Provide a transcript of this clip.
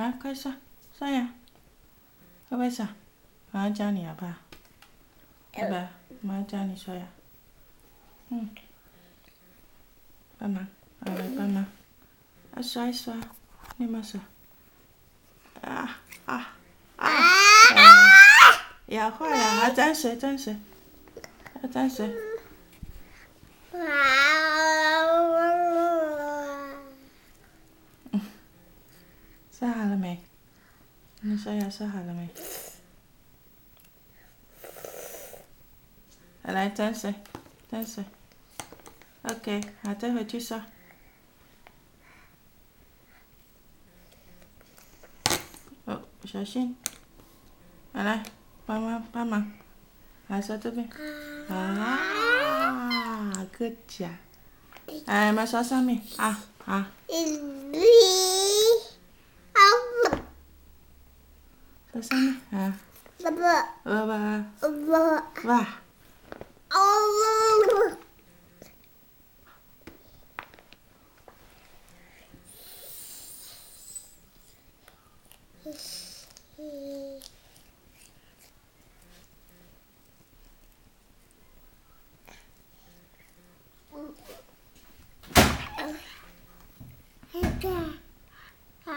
来，快刷刷牙，会不会刷？妈妈教你好不好？要不要？妈妈教你刷牙。嗯，帮忙，好来帮忙，啊刷一刷，你有没有刷？啊啊啊！咬坏了，还沾水沾水，要沾水。刷好了没？你刷牙刷好了没？来沾水，沾水。OK，好，再回去刷。哦，小心。来来，帮忙帮忙，来刷这边。啊，good job。哎，妈刷上面啊啊。说嘛，啊？爸爸，爸爸，爸爸，爸。哦。嗯嗯。哎呀，啊。